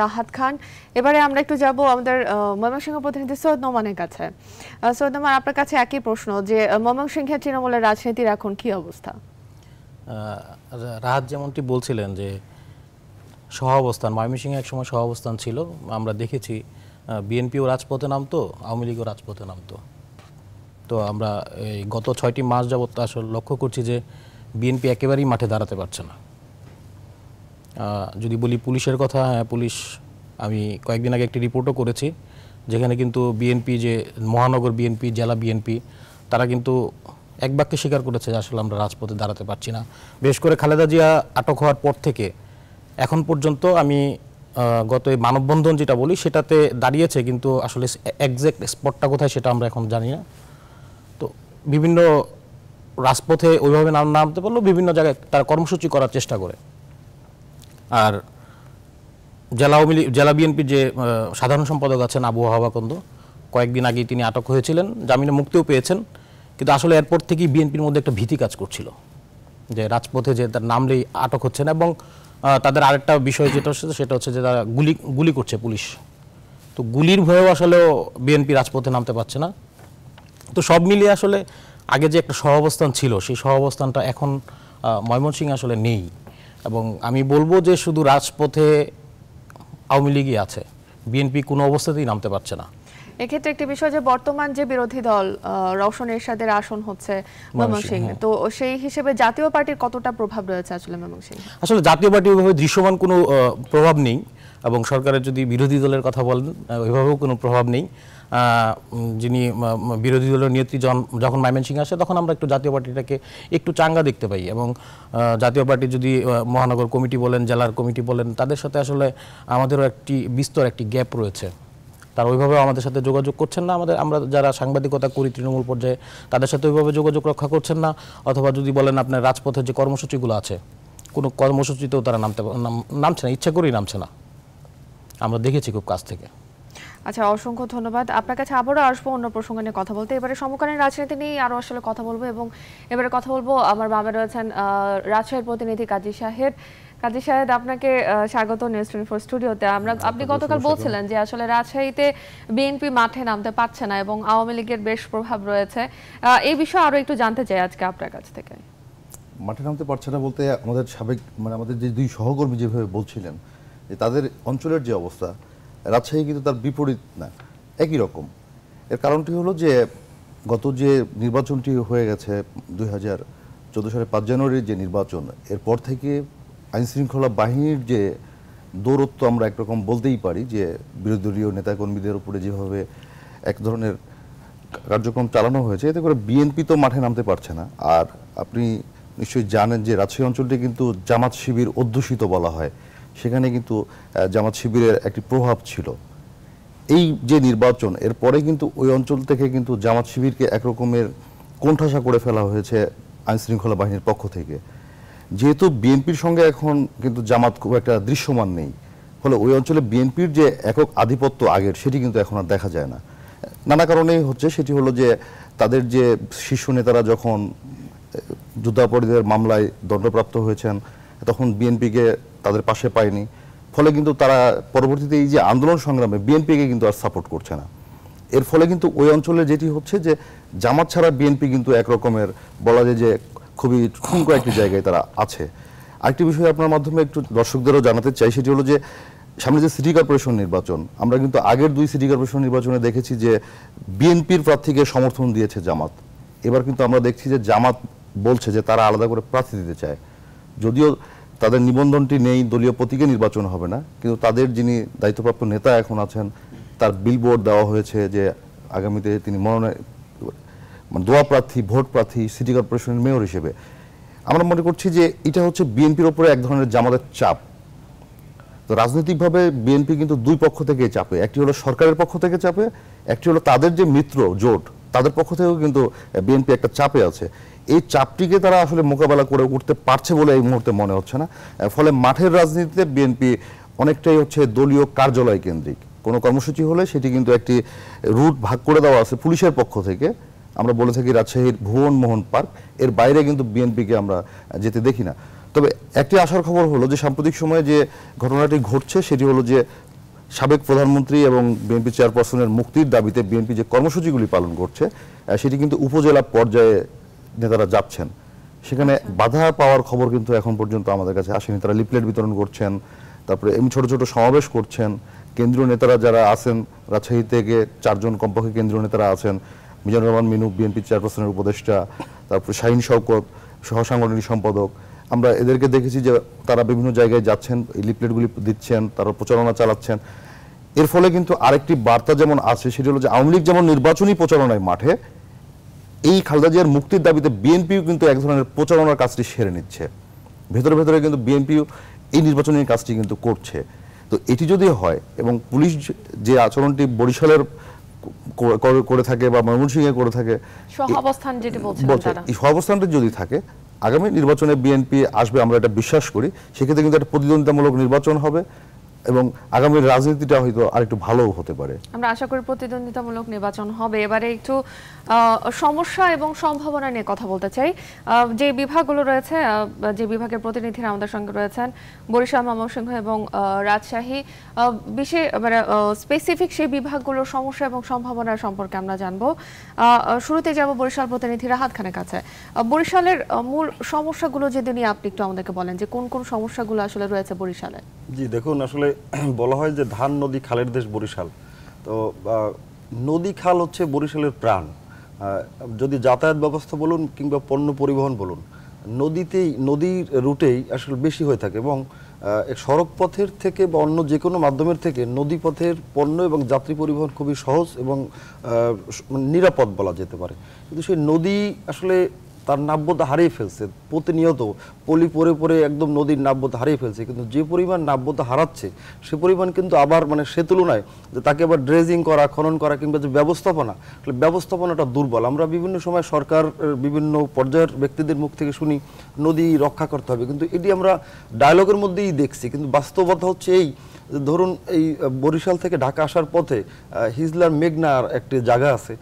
রাহাত খান। এবারে আমরা একটু যাব আমাদের ময়মনসিংহ প্রতিনিধি সৈয়দ নোমানের কাছে। সৈয়দ নোমান আপনার কাছে একই প্রশ্ন যে আহ, ময়মনসিংহের তৃণমূলের রাজনীতির এখন কি অবস্থা? রাহাত যেমনটি বলছিলেন যে সহাবস্থান ময়মনসিংহে একসময় সহাবস্থান ছিল। আমরা দেখেছি বিএনপিও রাজপথে নামতো আওয়ামী লীগও রাজপথে নামতো। তো আমরা এই গত ছয়টি মাস যাবত আসলে লক্ষ্য করছি যে বিএনপি একেবারেই মাঠে দাঁড়াতে পারছে না। যদি বলি পুলিশের কথা হ্যাঁ পুলিশ, আমি কয়েকদিন আগে একটি রিপোর্টও করেছি, যেখানে কিন্তু বিএনপি যে মহানগর বিএনপি জেলা বিএনপি তারা কিন্তু এক বাক্যে স্বীকার করেছে যে আসলে আমরা রাজপথে দাঁড়াতে পারছি না। বিশেষ করে খালেদা জিয়া আটক হওয়ার পর থেকে এখন পর্যন্ত আমি গত এই মানববন্ধন যেটা বলি, সেটাতে দাঁড়িয়েছে, কিন্তু আসলে একজ্যাক্ট স্পটটা কোথায় সেটা আমরা এখন জানি না। তো বিভিন্ন রাজপথে ওইভাবে নাম নামতে পারলেও বিভিন্ন জায়গায় তারা কর্মসূচি করার চেষ্টা করে। আর জেলা আওয়ামী জেলা বিএনপির যে সাধারণ সম্পাদক আছেন আবু হাওয়াকন্দ কয়েকদিন আগে তিনি আটক হয়েছিলেন, জামিনে মুক্তিও পেয়েছেন। কিন্তু আসলে এরপর থেকেই বিএনপির মধ্যে একটা ভীতি কাজ করছিল, যে রাজপথে যে তার নামলেই আটক হচ্ছে না এবং তাদের আরেকটা বিষয় যেটা হচ্ছে, সেটা হচ্ছে যে তারা গুলি গুলি করছে পুলিশ। তো গুলির ভয়েও আসলেও বিএনপি রাজপথে নামতে পারছে না। তো সব মিলিয়ে আসলে আগে যে একটা সহাবস্থান ছিল, সেই সহাবস্থানটা এখন ময়মনসিংহে আসলে নেই। এবং আমি বলব যে শুধু রাজপথে আওয়ামী লীগই আছে। বিএনপি কোনো অবস্থাতেই নামতে পারছে না। এক্ষেত্রে একটি বিষয় যে বর্তমান যে বিরোধী দল রওশন এরশাদের আসন হচ্ছে হ্যাঁ। তো সেই হিসেবে জাতীয় পার্টির কতটা প্রভাব রয়েছে আসলে ময়মনসিংহ? আসলে জাতীয় পার্টি ওইভাবে দৃশ্যমান কোনো প্রভাব নেই এবং সরকারের যদি বিরোধী দলের কথা বলেন ওইভাবেও কোনো প্রভাব নেই। যিনি বিরোধী দলের নেত্রী যখন ময়মনসিংহ আসে, তখন আমরা একটু জাতীয় পার্টিটাকে একটু চাঙ্গা দেখতে পাই এবং জাতীয় পার্টি যদি মহানগর কমিটি বলেন, জেলার কমিটি বলেন, তাদের সাথে আসলে আমাদেরও একটি বিস্তর একটি গ্যাপ রয়েছে। তারা ওইভাবে আমাদের সাথে যোগাযোগ করছেন না। আমাদের আমরা যারা সাংবাদিকতা করি তৃণমূল পর্যায়ে, তাদের সাথে ওইভাবে যোগাযোগ রক্ষা করছেন না। অথবা যদি বলেন আপনার রাজপথের যে কর্মসূচিগুলো আছে, কোনো কর্মসূচিতেও তারা নামতে নাম- নামছে না, ইচ্ছা করেই নামছে না। আমরা দেখেছি খুব কাছ থেকে। আচ্ছা অসংখ্য ধন্যবাদ। আপনার কাছে আবারও আসব অন্য প্রসঙ্গ নিয়ে কথা বলতে। এবারে সমকালীন রাজনীতি নিয়ে আরও আসলে কথা বলব এবং এবারে কথা বলব আমার বাবা রয়েছেন রাজশাহীর প্রতিনিধি কাজী সাহেব। কাজী সাহেব আপনাকে স্বাগত নিউজ টোয়েন্টি ফোর স্টুডিওতে। আমরা আপনি গতকাল বলছিলেন যে আসলে রাজশাহীতে বিএনপি মাঠে নামতে পারছে না এবং আওয়ামী লীগের বেশ প্রভাব রয়েছে। এই বিষয়ে আরও একটু জানতে চাই আজকে আপনার কাছ থেকে। মাঠে নামতে পারছে না বলতে আমাদের সাবেক মানে আমাদের যে দুই সহকর্মী যেভাবে বলছিলেন যে তাদের অঞ্চলের যে অবস্থা রাজশাহী কিন্তু তার বিপরীত না, একই রকম। এর কারণটি হলো যে, গত যে নির্বাচনটি হয়ে গেছে দুই হাজার চোদ্দ সালের পাঁচ জানুয়ারির যে নির্বাচন, এরপর থেকে আইনশৃঙ্খলা বাহিনীর যে দৌরত্ব আমরা একরকম বলতেই পারি যে, বিরোধী দলীয় নেতাকর্মীদের উপরে যেভাবে এক ধরনের কার্যক্রম চালানো হয়েছে, এতে করে বিএনপি তো মাঠে নামতে পারছে না। আর আপনি নিশ্চয়ই জানেন যে, রাজশাহী অঞ্চলটি কিন্তু জামাত শিবির অধ্যুষিত বলা হয়। সেখানে কিন্তু জামাত শিবিরের একটি প্রভাব ছিল। এই যে নির্বাচন এরপরে কিন্তু ওই অঞ্চল থেকে কিন্তু জামাত শিবিরকে একরকমের কোণঠাসা করে ফেলা হয়েছে আইন শৃঙ্খলা বাহিনীর পক্ষ থেকে। যেহেতু বিএনপির সঙ্গে এখন কিন্তু জামাত খুব একটা দৃশ্যমান নেই, ফলে ওই অঞ্চলে বিএনপির যে একক আধিপত্য আগের, সেটি কিন্তু এখন আর দেখা যায় না। নানা কারণেই হচ্ছে, সেটি হলো যে তাদের যে শীর্ষ নেতারা যখন যুদ্ধাপরাধীদের মামলায় দণ্ডপ্রাপ্ত হয়েছেন, তখন বিএনপিকে তাদের পাশে পায়নি। ফলে কিন্তু তারা পরবর্তীতে এই যে আন্দোলন সংগ্রামে বিএনপিকে কিন্তু আর সাপোর্ট করছে না। এর ফলে কিন্তু ওই অঞ্চলে যেটি হচ্ছে যে, জামাত ছাড়া বিএনপি কিন্তু একরকমের বলা যায় যে খুবই ঠুনকো একটি জায়গায় তারা আছে। আরেকটি বিষয় আপনার মাধ্যমে একটু দর্শকদেরও জানাতে চাই, সেটি হলো যে, সামনে যে সিটি কর্পোরেশন নির্বাচন, আমরা কিন্তু আগের দুই সিটি কর্পোরেশন নির্বাচনে দেখেছি যে, বিএনপির প্রার্থীকে সমর্থন দিয়েছে জামাত। এবার কিন্তু আমরা দেখছি যে, জামাত বলছে যে তারা আলাদা করে প্রার্থী দিতে চায়। যদিও তাদের নিবন্ধনটি নেই, দলীয় প্রতীকে নির্বাচন হবে না, কিন্তু তাদের যিনি দায়িত্বপ্রাপ্ত নেতা এখন আছেন, তার বিলবোর্ড দেওয়া হয়েছে যে আগামীতে তিনি মনোনয়ন মানে দোয়া প্রার্থী, ভোট প্রার্থী সিটি কর্পোরেশনের মেয়র হিসেবে। আমরা মনে করছি যে এটা হচ্ছে বিএনপির ওপরে এক ধরনের জামাতের চাপ। তো রাজনৈতিকভাবে বিএনপি কিন্তু দুই পক্ষ থেকে চাপে, একটি হলো সরকারের পক্ষ থেকে চাপে, একটি হলো তাদের যে মিত্র জোট তাদের পক্ষ থেকেও কিন্তু বিএনপি একটা চাপে আছে। এই চাপটিকে তারা আসলে মোকাবেলা করে উঠতে পারছে বলে এই মুহূর্তে মনে হচ্ছে না। ফলে মাঠের রাজনীতিতে বিএনপি অনেকটাই হচ্ছে দলীয় কার্যালয় কেন্দ্রিক। কোনো কর্মসূচি হলে সেটি কিন্তু একটি রুট ভাগ করে দেওয়া আছে পুলিশের পক্ষ থেকে। আমরা বলে থাকি রাজশাহীর ভুবন মোহন পার্ক। এর বাইরে কিন্তু বিএনপিকে আমরা যেতে দেখি না। তবে একটি আশার খবর হলো যে সাম্প্রতিক সময়ে যে ঘটনাটি ঘটছে, সেটি হলো যে সাবেক প্রধানমন্ত্রী এবং বিএনপি চেয়ারপারসনের মুক্তির দাবিতে বিএনপি যে কর্মসূচিগুলি পালন করছে সেটি কিন্তু উপজেলা পর্যায়ে নেতারা যাচ্ছেন। সেখানে বাধা পাওয়ার খবর কিন্তু এখন পর্যন্ত আমাদের কাছে আসেনি। তারা লিফলেট বিতরণ করছেন তারপরে এমনি ছোট ছোট সমাবেশ করছেন। কেন্দ্রীয় নেতারা যারা আছেন রাজশাহী থেকে চারজন কমপক্ষে কেন্দ্রীয় নেতারা আছেন। মিজানুর রহমান মিনু বিএনপি চেয়ারপারসনের উপদেষ্টা তারপরে শাহিন শওকত সহসাংগঠনিক সম্পাদক। আমরা এদেরকে দেখেছি যে তারা বিভিন্ন জায়গায় যাচ্ছেন এই লিফলেটগুলি দিচ্ছেন তারা প্রচারণা চালাচ্ছেন। এর ফলে কিন্তু আরেকটি বার্তা যেমন আছে সেটি হলো যে আওয়ামী লীগ যেমন নির্বাচনী প্রচারণায় মাঠে এই খালেদা জিয়ার মুক্তির দাবিতে বিএনপিও কিন্তু এক ধরনের প্রচারণার কাজটি সেরে নিচ্ছে। ভেতরে ভেতরে কিন্তু বিএনপিও এই নির্বাচনী কাজটি কিন্তু করছে। তো এটি যদি হয় এবং পুলিশ যে আচরণটি বরিশালের করে- থাকে বা ময়মনসিংহে করে থাকে সহ অবস্থান যেটি বলছে সহাবস্থানটা যদি থাকে আগামী নির্বাচনে বিএনপি আসবে আমরা এটা বিশ্বাস করি। সেক্ষেত্রে কিন্তু একটা প্রতিদ্বন্দ্বিতামূলক নির্বাচন হবে। এবং আগামী রাজনীতিটা হয়তো আরেকটু ভালোও হতে পারে। আমরা আশা করি প্রতিদ্বন্দ্বিতামূলক নির্বাচন হবে। এবারে একটু সমস্যা এবং সম্ভাবনা নিয়ে কথা বলতে চাই। যে বিভাগগুলো রয়েছে যে বিভাগের প্রতিনিধিরা আমাদের সঙ্গে রয়েছেন বরিশাল ময়মনসিংহ এবং রাজশাহী বিশেষ মানে স্পেসিফিক সেই বিভাগগুলোর সমস্যা এবং সম্ভাবনা সম্পর্কে আমরা জানব। শুরুতে যাব বরিশাল প্রতিনিধি রাহাত খানের কাছে বরিশালের মূল সমস্যাগুলো যদি নিয়ে আপনি একটু আমাদেরকে বলেন যে কোন কোন সমস্যাগুলো আসলে রয়েছে বরিশালে? জি দেখুন আসলে [CLEARS THROAT] বলা হয় যে ধান, নদী, খালের দেশ বরিশাল। তো নদী, খাল হচ্ছে বরিশালের প্রাণ। যদি যাতায়াত ব্যবস্থা বলুন কিংবা পণ্য পরিবহন বলুন, নদীতেই, নদীর রুটেই আসলে বেশি হয়ে থাকে এবং সড়ক পথের থেকে বা অন্য যে কোনো মাধ্যমের থেকে নদী পথের পণ্য এবং যাত্রী পরিবহন খুবই সহজ এবং নিরাপদ বলা যেতে পারে। কিন্তু সেই নদী আসলে তার নাব্যতা হারিয়ে ফেলছে। প্রতিনিয়ত পলি পরে পরে একদম নদীর নাব্যতা হারিয়ে ফেলছে। কিন্তু যে পরিমাণ নাব্যতা হারাচ্ছে, সে পরিমাণ কিন্তু আবার মানে সে তুলনায় যে তাকে আবার ড্রেজিং করা, খনন করা কিংবা যে ব্যবস্থাপনা ব্যবস্থাপনাটা দুর্বল। আমরা বিভিন্ন সময় সরকার বিভিন্ন পর্যায়ের ব্যক্তিদের মুখ থেকে শুনি, নদী রক্ষা করতে হবে। কিন্তু এটি আমরা ডায়লগের মধ্যেই দেখছি। কিন্তু বাস্তবতা হচ্ছে এই ধরুন এই বরিশাল থেকে ঢাকা আসার পথে হিজলার মেঘনার একটি জায়গা আছে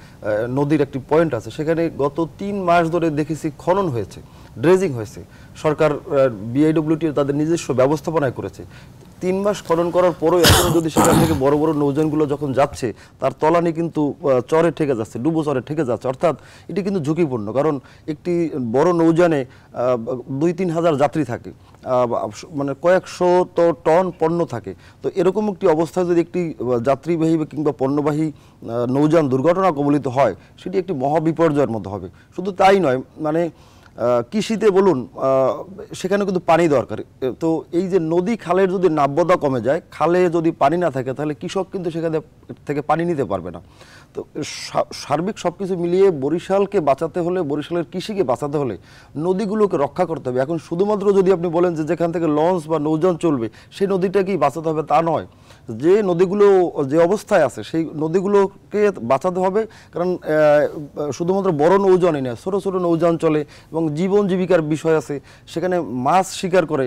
নদীর একটি পয়েন্ট আছে, সেখানে গত তিন মাস ধরে দেখেছি খনন হয়েছে, ড্রেজিং হয়েছে। সরকার বিআইডব্লিউটি তাদের নিজস্ব ব্যবস্থাপনায় করেছে। তিন মাস খনন করার পরেও এখনও যদি সেখান থেকে বড় বড় নৌযানগুলো যখন যাচ্ছে তার তলানি কিন্তু চরে ঠেকে যাচ্ছে ডুবো চরে ঠেকে যাচ্ছে। অর্থাৎ এটি কিন্তু ঝুঁকিপূর্ণ কারণ একটি বড় আহ, দুই তিন হাজার যাত্রী থাকে মানে কয়েকশো তো টন পণ্য থাকে। তো এরকম একটি অবস্থায় যদি একটি যাত্রীবাহী কিংবা পণ্যবাহী নৌযান দুর্ঘটনা কবলিত হয় সেটি একটি মহাবিপর্যয়ের মতো হবে। শুধু তাই নয় মানে কৃষিতে বলুন সেখানে কিন্তু পানি দরকার। তো এই যে নদী খালের যদি নাব্যতা কমে যায়, খালে যদি পানি না থাকে, তাহলে কৃষক কিন্তু সেখানে থেকে পানি নিতে পারবে না। তো সার্বিক সব কিছু মিলিয়ে বরিশালকে বাঁচাতে হলে, বরিশালের কৃষিকে বাঁচাতে হলে নদীগুলোকে রক্ষা করতে হবে। এখন শুধুমাত্র যদি আপনি বলেন যে যেখান থেকে লঞ্চ বা নৌযান চলবে সেই নদীটাকেই বাঁচাতে হবে, তা নয়। যে নদীগুলো, যে অবস্থায় আছে, সেই নদীগুলোকে বাঁচাতে হবে। কারণ শুধুমাত্র বড় নৌযানই নয়, ছোটো ছোটো নৌযান চলে এবং জীবন জীবিকার বিষয় আছে, সেখানে মাছ শিকার করে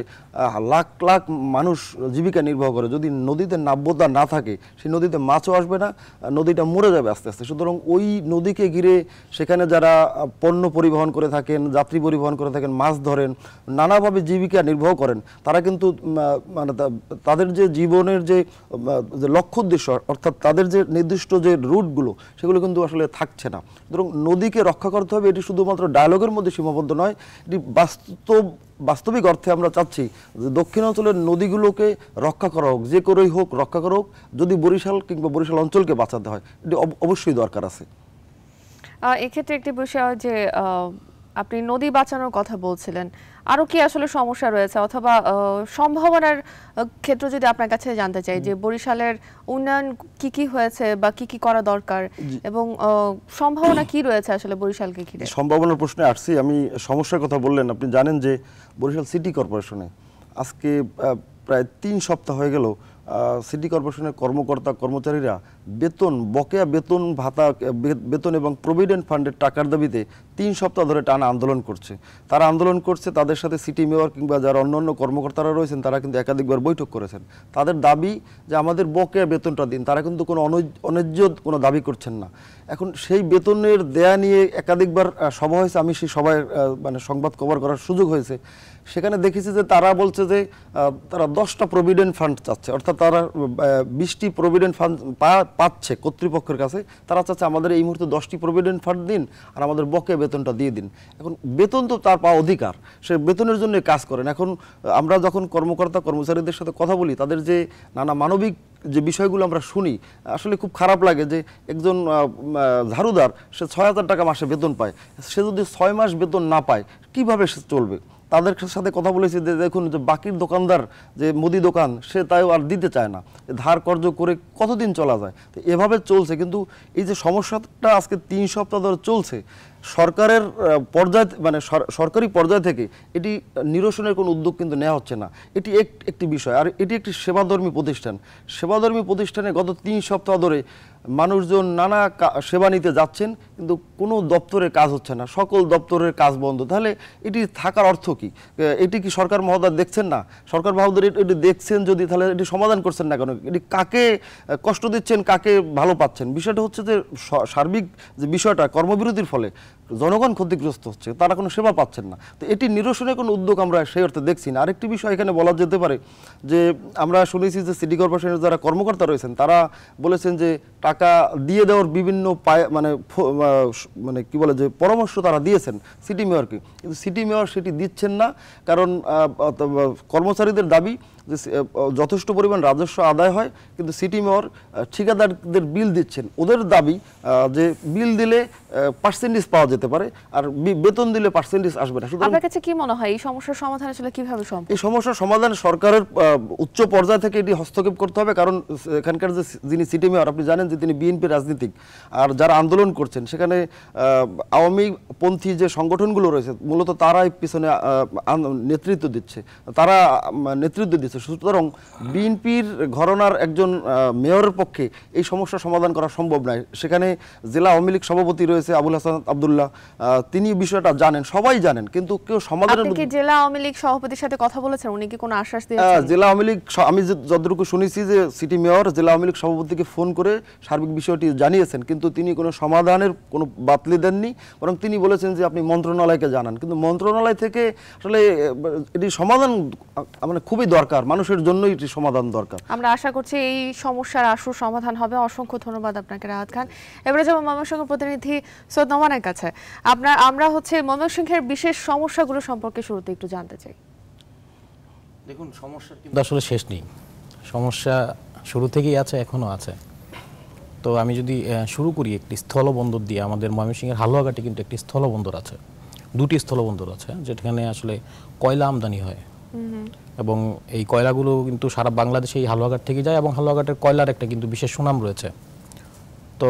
লাখ লাখ মানুষ জীবিকা নির্বাহ করে। যদি নদীতে নাব্যতা না থাকে, সেই নদীতে মাছও আসবে না নদীটা মরে যাবে আস্তে আস্তে। সুতরাং ওই নদীকে ঘিরে সেখানে যারা পণ্য পরিবহন করে থাকেন, যাত্রী পরিবহন করে থাকেন, মাছ ধরেন, নানাভাবে জীবিকা নির্বাহ করেন, তারা কিন্তু মানে তাদের যে জীবনের যে লক্ষ্য উদ্দেশ্য, অর্থাৎ তাদের যে নির্দিষ্ট যে রুটগুলো, সেগুলো কিন্তু আসলে থাকছে না। সুতরাং নদীকে রক্ষা করতে হবে, এটি শুধুমাত্র ডায়লগের মধ্যে সীমাবদ্ধ নয়, এটি বাস্তব, বাস্তবিক অর্থে আমরা চাচ্ছি যে দক্ষিণাঞ্চলের নদীগুলোকে রক্ষা করা হোক, যে করেই হোক রক্ষা করা হোক, যদি বরিশাল কিংবা বরিশাল অঞ্চলকে বাঁচাতে হয়, এটি অব- অবশ্যই দরকার আছে। এক্ষেত্রে একটি বিষয় যে আপনি নদী বাঁচানোর কথা বলছিলেন আরও কি আসলে সমস্যা রয়েছে? অথবা সম্ভাবনার ক্ষেত্র যদি আপনার কাছে জানতে চাই যে বরিশালের উন্নয়ন কি কি হয়েছে বা কি কি করা দরকার এবং সম্ভাবনা কি রয়েছে আসলে বরিশালকে ঘিরে? সম্ভাবনার প্রশ্নে আসছি। আমি সমস্যার কথা বললেন। আপনি জানেন যে বরিশাল সিটি কর্পোরেশনে আজকে প্রায় তিন সপ্তাহ হয়ে গেল সিটি কর্পোরেশনের কর্মকর্তা কর্মচারীরা বেতন, বকেয়া বেতন ভাতা বেতন এবং প্রভিডেন্ট ফান্ডের টাকার দাবিতে তিন সপ্তাহ ধরে টানা আন্দোলন করছে। তারা আন্দোলন করছে, তাদের সাথে সিটি মেয়র কিংবা যারা অন্যান্য কর্মকর্তারা রয়েছেন, তারা কিন্তু একাধিকবার বৈঠক করেছেন। তাদের দাবি যে আমাদের বকেয়া বেতনটা দিন, তারা কিন্তু কোনো অনৈ- অন্যায্য কোনো দাবি করছেন না। এখন সেই বেতনের দেয়া নিয়ে একাধিকবার সভা হয়েছে, আমি সেই সভায় মানে সংবাদ কভার করার সুযোগ হয়েছে। সেখানে দেখেছি যে তারা বলছে যে তারা দশটা প্রভিডেন্ট ফান্ড চাচ্ছে। অর্থাৎ তারা বিশটি প্রভিডেন্ট ফান্ড পাচ্ছে কর্তৃপক্ষের কাছে। তারা চাচ্ছে আমাদের এই মুহূর্তে দশটি প্রভিডেন্ট ফান্ড দিন আর আমাদের বকে বেতনটা দিয়ে দিন। এখন বেতন তো তার পাওয়া অধিকার। সে বেতনের জন্য কাজ করেন। এখন আমরা যখন কর্মকর্তা, কর্মচারীদের সাথে কথা বলি, তাদের যে নানা মানবিক যে বিষয়গুলো আমরা শুনি, আসলে খুব খারাপ লাগে যে একজন ঝাড়ুদার, সে ছয় হাজার টাকা মাসে বেতন পায়। সে যদি ছয় মাস বেতন না পায়, কীভাবে সে চলবে? তাদের সাথে কথা বলেছি যে দেখুন, যে বাকির দোকানদার, যে মুদি দোকান, সে তাই আর দিতে চায় না। ধার কর্য করে কতদিন চলা যায়? তো এভাবে চলছে। কিন্তু এই যে সমস্যাটা আজকে তিন সপ্তাহ ধরে চলছে, সরকারের পর্যায় মানে সরকারি পর্যায় থেকে এটি নিরসনের কোনো উদ্যোগ কিন্তু নেওয়া হচ্ছে না। এটি এক- একটি বিষয়। আর এটি একটি সেবাধর্মী প্রতিষ্ঠান। সেবাধর্মী প্রতিষ্ঠানে গত তিন সপ্তাহ ধরে মানুষজন নানা সেবা নিতে যাচ্ছেন, কিন্তু কোনো দপ্তরের কাজ হচ্ছে না। সকল দপ্তরের কাজ বন্ধ। তাহলে এটি থাকার অর্থ কি? এটি কি সরকার মহোদয় দেখছেন না? সরকার মহোদয় এটি- দেখছেন যদি, তাহলে এটি সমাধান করছেন না কেন? এটি কাকে কষ্ট দিচ্ছেন, কাকে ভালো পাচ্ছেন? বিষয়টা হচ্ছে যে সার্বিক যে বিষয়টা, কর্মবিরতির ফলে জনগণ ক্ষতিগ্রস্ত হচ্ছে, তারা কোনো সেবা পাচ্ছেন না। তো এটি নিরসনের কোনো উদ্যোগ আমরা সেই অর্থে দেখছি না। আরেকটি বিষয় এখানে বলা যেতে পারে যে, আমরা শুনেছি যে সিটি কর্পোরেশনের যারা কর্মকর্তা রয়েছেন, তারা বলেছেন যে টাকা দিয়ে দেওয়ার বিভিন্ন পায় মানে মানে কি বলে যে পরামর্শ তারা দিয়েছেন সিটি মেয়রকে। কিন্তু সিটি মেয়র সেটি দিচ্ছেন না, কারণ কর্মচারীদের দাবি যে যথেষ্ট পরিমাণ রাজস্ব আদায় হয় কিন্তু সিটি মেয়র ঠিকাদারদের বিল দিচ্ছেন। ওদের দাবি যে বিল দিলে পার্সেন্টেজ পাওয়া যেতে পারে আর বেতন দিলে পার্সেন্টেজ আসবে না। সুতরাং আপনার কাছে কি মনে হয়? এই সমস্যার সমাধান আসলে কীভাবে সম্ভব? এই সমস্যার সমাধান সরকারের উচ্চ পর্যায় থেকে এটি হস্তক্ষেপ করতে হবে কারণ এখানকার যে যিনি সিটি মেয়র আপনি জানেন যে তিনি বিএনপি রাজনীতিক। আর যারা আন্দোলন করছেন সেখানে আওয়ামী পন্থী যে সংগঠনগুলো রয়েছে মূলত তারাই পিছনে নেতৃত্ব দিচ্ছে। তারা নেতৃত্ব দিচ্ছে। সুতরাং বিএনপির ঘরনার একজন মেয়রের পক্ষে এই সমস্যার সমাধান করা সম্ভব নয়। সেখানে জেলা আওয়ামী লীগ সভাপতি রয়েছে আবুল হাসান আবদুল্লাহ তিনি বিষয়টা জানেন সবাই জানেন কিন্তু কেউ সমাধানের আপনি কি জেলা আওয়ামী লীগ সভাপতির সাথে কথা বলেছেন? উনি কি কোনো আশ্বাস দিয়েছেন? জেলা আওয়ামী লীগ আমি যতটুকু শুনেছি যে সিটি মেয়র জেলা আওয়ামী লীগ সভাপতিকে ফোন করে সার্বিক বিষয়টি জানিয়েছেন কিন্তু তিনি কোনো সমাধানের কোনো বাতলি দেননি বরং তিনি বলেছেন যে আপনি মন্ত্রণালয়কে জানান। কিন্তু মন্ত্রণালয় থেকে আসলে এটি সমাধান মানে খুবই দরকার। মানুষের জন্যই এটি সমাধান দরকার। আমরা আশা করছি এই সমস্যার আশু সমাধান হবে। অসংখ্য ধন্যবাদ আপনাকে রাহাত খান। এবারে যাব ময়মনসিংহ প্রতিনিধি সৈয়দ নোমানের কাছে। আপনার আমরা হচ্ছে ময়মনসিংহের বিশেষ সমস্যাগুলো সম্পর্কে শুরুতে একটু জানতে চাই। দেখুন সমস্যা কিন্তু আসলে শেষ নেই। সমস্যা শুরু থেকেই আছে এখনও আছে। তো আমি যদি শুরু করি একটি স্থলবন্দর দিয়ে আমাদের ময়মনসিংহের হালুয়াঘাটে কিন্তু একটি স্থলবন্দর আছে। দুটি স্থলবন্দর আছে যেখানে আসলে কয়লা আমদানি হয়। এবং এই কয়লাগুলো কিন্তু সারা বাংলাদেশে এই হালুয়াঘাট থেকে যায় এবং হালুয়াঘাটের কয়লার একটা কিন্তু বিশেষ সুনাম রয়েছে। তো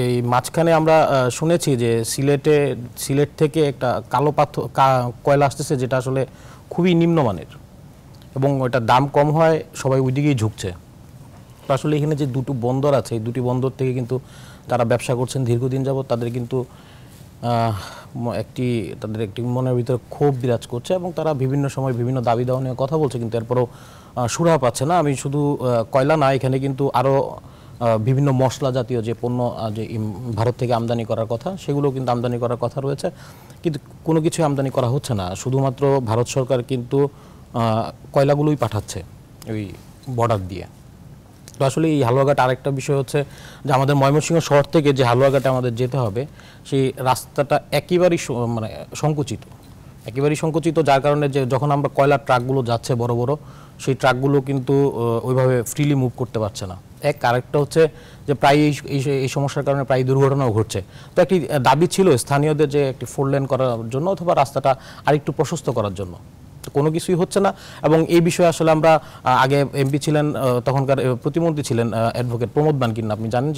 এই মাঝখানে আমরা শুনেছি যে সিলেটে, সিলেট থেকে একটা কালো পাথর কয়লা আসতেছে যেটা আসলে খুবই নিম্নমানের এবং ওটার দাম কম হয়, সবাই ওইদিকেই ঝুঁকছে। তো আসলে এখানে যে দুটো বন্দর আছে, এই দুটি বন্দর থেকে কিন্তু তারা ব্যবসা করছেন দীর্ঘদিন যাবত তাদের কিন্তু একটি, তাদের একটি মনের ভিতরে ক্ষোভ বিরাজ করছে এবং তারা বিভিন্ন সময় বিভিন্ন দাবি দাওয়া নিয়ে কথা বলছে, কিন্তু এরপরও সুরাহা পাচ্ছে না। আমি শুধু কয়লা না, এখানে কিন্তু আরও বিভিন্ন মশলা জাতীয় যে পণ্য যে ভারত থেকে আমদানি করার কথা, সেগুলো কিন্তু আমদানি করার কথা রয়েছে। কিন্তু কোনো কিছু আমদানি করা হচ্ছে না। শুধুমাত্র ভারত সরকার কিন্তু কয়লাগুলোই পাঠাচ্ছে ওই বর্ডার দিয়ে। তো আসলে এই হালুয়াঘাট আরেকটা বিষয় হচ্ছে যে আমাদের ময়মনসিংহ শহর থেকে যে হালুয়াঘাটে আমাদের যেতে হবে, সেই রাস্তাটা একেবারেই মানে সংকুচিত। একেবারেই সংকুচিত যার কারণে যে যখন আমরা কয়লার ট্রাকগুলো যাচ্ছে বড় বড়, সেই ট্রাকগুলো কিন্তু ওইভাবে ফ্রিলি মুভ করতে পারছে না। এক, আরেকটা হচ্ছে যে প্রায় এই, এই- সমস্যার কারণে প্রায় দুর্ঘটনাও ঘটছে। তো একটি দাবি ছিল স্থানীয়দের যে একটি ফোর লেন করার জন্য অথবা রাস্তাটা আরেকটু প্রশস্ত করার জন্য। কোনো কিছুই হচ্ছে না। এবং এই বিষয়ে আসলে আমরা আগে এমপি ছিলেন তখনকার প্রতিমন্ত্রী ছিলেন অ্যাডভোকেট প্রমোদ বানকিন আপনি জানেন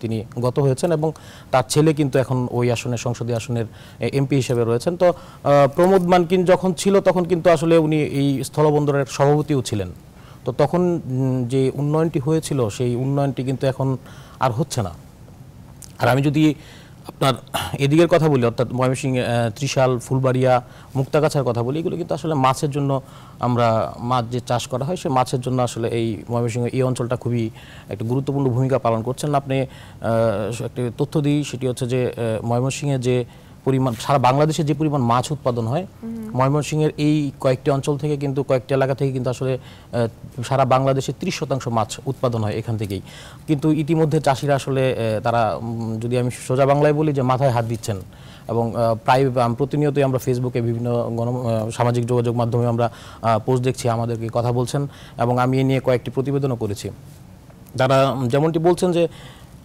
তিনি- গত হয়েছেন এবং তার ছেলে কিন্তু এখন ওই আসনের, সংসদীয় আসনের এমপি হিসেবে রয়েছেন। তো প্রমোদ মানকিন যখন ছিল তখন কিন্তু আসলে উনি এই স্থলবন্দরের সভাপতিও ছিলেন। তো তখন যে উন্নয়নটি হয়েছিল, সেই উন্নয়নটি কিন্তু এখন আর হচ্ছে না। আর আমি যদি আপনার, এদিকের কথা বলি, অর্থাৎ ময়মনসিংহ ত্রিশাল, ফুলবাড়িয়া, মুক্তাগাছার কথা বলি, এগুলো কিন্তু আসলে মাছের জন্য আমরা মাছ যে চাষ করা হয়, সে মাছের জন্য আসলে এই ময়মনসিংহ, এই অঞ্চলটা খুবই একটা গুরুত্বপূর্ণ ভূমিকা পালন করছেন। আপনি একটি তথ্য দিই, সেটি হচ্ছে যে ময়মনসিংহে যে পরিমাণ, সারা বাংলাদেশে যে পরিমাণ মাছ উৎপাদন হয়, ময়মনসিংহের এই কয়েকটি অঞ্চল থেকে কিন্তু, কয়েকটি এলাকা থেকে কিন্তু আসলে সারা বাংলাদেশে ত্রিশ শতাংশ মাছ উৎপাদন হয় এখান থেকেই। কিন্তু ইতিমধ্যে চাষিরা আসলে তারা যদি আমি সোজা বাংলায় বলি যে মাথায় হাত দিচ্ছেন এবং প্রায় প্রতিনিয়তই আমরা ফেসবুকে বিভিন্ন গণ সামাজিক যোগাযোগ মাধ্যমে আমরা পোস্ট দেখছি, আমাদেরকে কথা বলছেন এবং আমি এ নিয়ে কয়েকটি প্রতিবেদনও করেছি। তারা যেমনটি বলছেন যে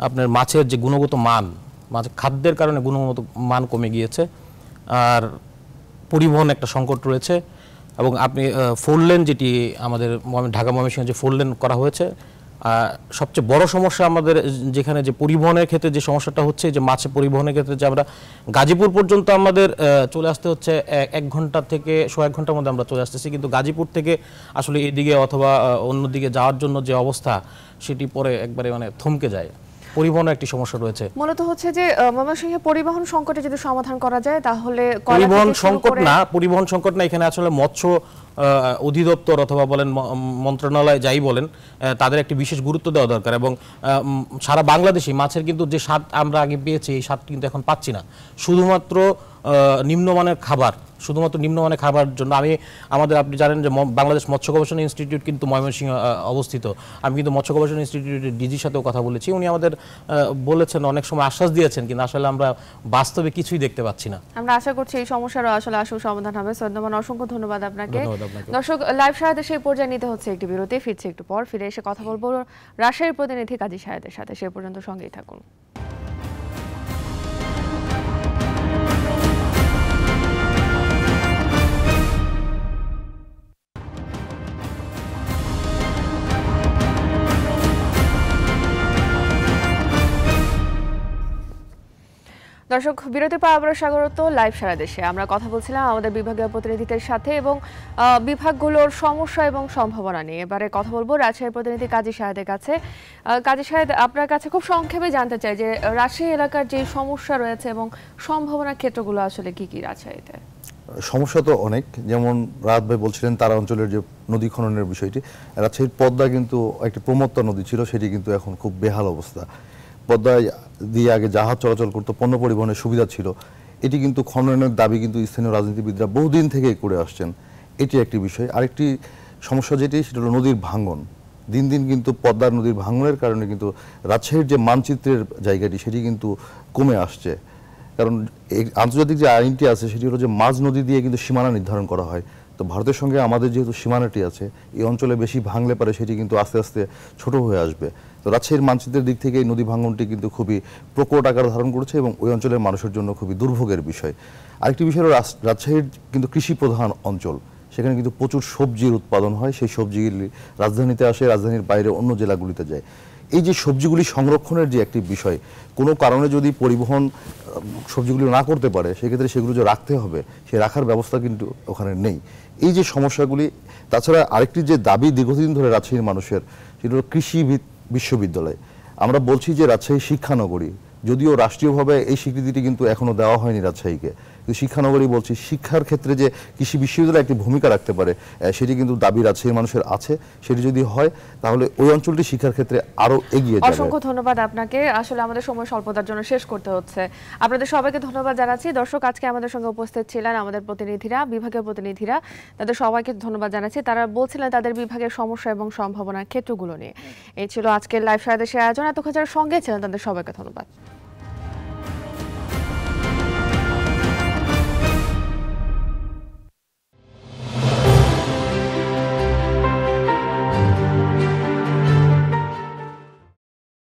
আপনার মাছের যে গুণগত মান মাছ খাদ্যের কারণে গুণগত মান কমে গিয়েছে আর পরিবহন একটা সংকট রয়েছে এবং আপনি ফোর লেন যেটি আমাদের ঢাকা ময়মনসিংহে যে ফোর লেন করা হয়েছে সবচেয়ে বড় সমস্যা আমাদের যেখানে যে পরিবহনের ক্ষেত্রে যে সমস্যাটা হচ্ছে যে মাছে পরিবহনের ক্ষেত্রে যে আমরা গাজীপুর পর্যন্ত আমাদের চলে আসতে হচ্ছে এক- ঘণ্টা থেকে শো এক ঘণ্টার মধ্যে আমরা চলে আসতেছি। কিন্তু গাজীপুর থেকে আসলে এদিকে অথবা অন্যদিকে যাওয়ার জন্য যে অবস্থা, সেটি পরে একবারে মানে থমকে যায়। পরিবহনের একটি সমস্যা রয়েছে। মূলত হচ্ছে যে ময়মনসিংহে পরিবহন সংকটে যদি সমাধান করা যায় তাহলে পরিবহন সংকট না পরিবহন সংকট না এখানে আসলে মৎস্য অধিদপ্তর অথবা বলেন মন্ত্রণালয় যাই বলেন তাদের একটি বিশেষ গুরুত্ব দেওয়া দরকার এবং সারা বাংলাদেশে মাছের কিন্তু যে স্বাদ আমরা আগে পেয়েছি এই স্বাদ কিন্তু এখন পাচ্ছি না। শুধুমাত্র নিম্নমানের খাবার শুধুমাত্র নিম্নমানের খাবার জন্য। আমি আমাদের আপনি জানেন যে বাংলাদেশ মৎস্য গবেষণা ইনস্টিটিউট কিন্তু ময়মনসিংহ অবস্থিত। আমি কিন্তু মৎস্য গবেষণা ইনস্টিটিউটের ডিজির সাথেও কথা বলেছি। উনি আমাদের বলেছেন অনেক সময় আশ্বাস দিয়েছেন কিন্তু আসলে আমরা বাস্তবে কিছুই দেখতে পাচ্ছি না। আমরা আশা করছি এই সমস্যারও আসলে আসল সমাধান হবে। সৈয়দমান অসংখ্য ধন্যবাদ আপনাকে। দর্শক লাইভ সাহেদের সেই পর্যায়ে নিতে হচ্ছে একটি বিরতি। ফিরছে একটু পর। ফিরে এসে কথা বলব রাজশাহীর প্রতিনিধি কাজী সাহেদের সাথে। সে পর্যন্ত সঙ্গেই থাকুন। দর্শক, বিরতি পর আবার স্বাগত লাইভ সারা দেশে। আমরা কথা বলছিলাম আমাদের বিভাগীয় প্রতিনিধিদের সাথে এবং বিভাগগুলোর সমস্যা এবং সম্ভাবনা নিয়ে। এবারে কথা বলব রাজশাহীর প্রতিনিধি কাজী সাহেদের কাছে। কাজী সাহেদ আপনার কাছে খুব সংক্ষেপে জানতে চাই যে, রাজশাহী এলাকার যে সমস্যা রয়েছে এবং সম্ভাবনা ক্ষেত্রগুলো আসলে কি কি রাজশাহীতে? সমস্যা তো অনেক। যেমন রাত ভাই বলছিলেন, তারা অঞ্চলের যে নদী খননের বিষয়টি, রাজশাহীর পদ্মা কিন্তু একটি প্রমত্তা নদী ছিল, সেটি কিন্তু এখন খুব বেহাল অবস্থা। পদ্মায় দিয়ে আগে জাহাজ চলাচল করতো, পণ্য পরিবহনের সুবিধা ছিল। এটি কিন্তু খননের দাবি কিন্তু স্থানীয় রাজনীতিবিদরা বহুদিন থেকেই করে আসছেন। এটি একটি বিষয়। আরেকটি সমস্যা যেটি, সেটা হলো নদীর ভাঙ্গন দিন দিন কিন্তু পদ্মার নদীর ভাঙনের কারণে কিন্তু রাজশাহীর যে মানচিত্রের জায়গাটি, সেটি কিন্তু কমে আসছে। কারণ এই আন্তর্জাতিক যে আইনটি আছে, সেটি হলো যে মাঝ নদী দিয়ে কিন্তু সীমানা নির্ধারণ করা হয়। তো ভারতের সঙ্গে আমাদের যেহেতু সীমানাটি আছে, এই অঞ্চলে বেশি ভাঙলে পারে সেটি কিন্তু আস্তে আস্তে ছোট হয়ে আসবে। তো রাজশাহীর মানচিত্রের দিক থেকে এই নদী ভাঙনটি কিন্তু খুবই প্রকট আকার ধারণ করেছে এবং ওই অঞ্চলের মানুষের জন্য খুবই দুর্ভোগের বিষয়। আরেকটি বিষয় হলো রাজশাহীর কিন্তু কৃষি প্রধান অঞ্চল। সেখানে কিন্তু প্রচুর সবজির উৎপাদন হয়। সেই সবজিগুলি রাজধানীতে আসে, রাজধানীর বাইরে অন্য জেলাগুলিতে যায়। এই যে সবজিগুলি সংরক্ষণের যে একটি বিষয়, কোনো কারণে যদি পরিবহন সবজিগুলি না করতে পারে, সেক্ষেত্রে সেগুলো যে রাখতে হবে, সে রাখার ব্যবস্থা কিন্তু ওখানে নেই। এই যে সমস্যাগুলি, তাছাড়া আরেকটি যে দাবি দীর্ঘদিন ধরে রাজশাহীর মানুষের, সেটা হলো কৃষি ভিত- বিশ্ববিদ্যালয়। আমরা বলছি যে রাজশাহী শিক্ষানগরী, যদিও রাষ্ট্রীয়ভাবে এই স্বীকৃতিটি কিন্তু এখনও দেওয়া হয়নি রাজশাহীকে। কিন্তু শিক্ষানগরী বলছি, শিক্ষার ক্ষেত্রে যে কৃষি বিশ্ববিদ্যালয় একটি ভূমিকা রাখতে পারে সেটি কিন্তু দাবি রাজশাহীর মানুষের আছে। সেটি যদি হয়, তাহলে ওই অঞ্চলটি শিক্ষার ক্ষেত্রে আরও এগিয়ে যাবে। অসংখ্য ধন্যবাদ আপনাকে। আসলে আমাদের সময় স্বল্পতার জন্য শেষ করতে হচ্ছে। আপনাদের সবাইকে ধন্যবাদ জানাচ্ছি। দর্শক, আজকে আমাদের সঙ্গে উপস্থিত ছিলেন আমাদের প্রতিনিধিরা, বিভাগের প্রতিনিধিরা। তাদের সবাইকে ধন্যবাদ জানাচ্ছি। তারা বলছিলেন তাদের বিভাগের সমস্যা এবং সম্ভাবনার ক্ষেত্রগুলো নিয়ে। এই ছিল আজকের লাইভ সারাদেশের আয়োজন। এতক্ষণ যারা সঙ্গে ছিলেন, তাদের সবাইকে ধন্যবাদ।